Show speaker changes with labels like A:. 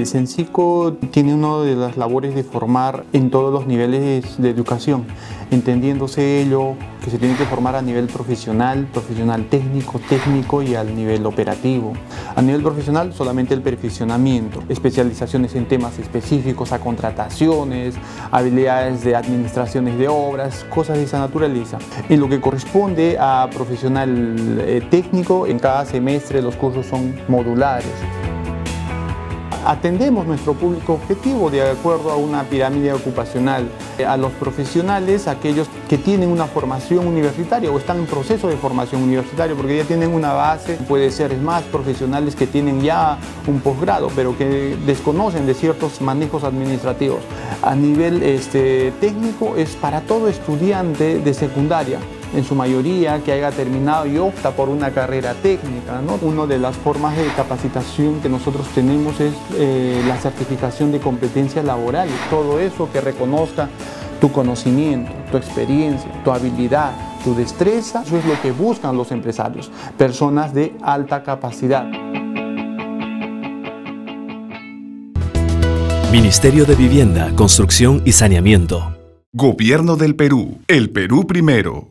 A: El CENCICO tiene una de las labores de formar en todos los niveles de educación, entendiéndose ello que se tiene que formar a nivel profesional, profesional técnico, técnico y al nivel operativo. A nivel profesional solamente el perfeccionamiento, especializaciones en temas específicos, a contrataciones, habilidades de administraciones de obras, cosas de esa naturaleza. En lo que corresponde a profesional eh, técnico, en cada semestre los cursos son modulares atendemos nuestro público objetivo de acuerdo a una pirámide ocupacional. A los profesionales, aquellos que tienen una formación universitaria o están en proceso de formación universitaria porque ya tienen una base, puede ser más profesionales que tienen ya un posgrado pero que desconocen de ciertos manejos administrativos. A nivel este, técnico es para todo estudiante de secundaria en su mayoría que haya terminado y opta por una carrera técnica. ¿no? Una de las formas de capacitación que nosotros tenemos es eh, la certificación de competencias laborales, todo eso que reconozca tu conocimiento, tu experiencia, tu habilidad, tu destreza, eso es lo que buscan los empresarios, personas de alta capacidad.
B: Ministerio de Vivienda, Construcción y Saneamiento.
C: Gobierno del Perú. El Perú primero.